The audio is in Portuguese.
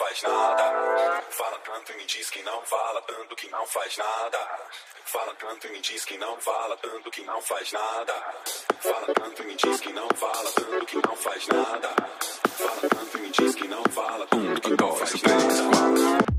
Faz nada. Fala tanto e diz que não fala tanto que não faz nada. Fala tanto e diz que não fala tanto que não faz nada. Fala tanto e diz que não fala tanto que não faz nada. Fala tanto e diz que não fala tanto que não faz nada.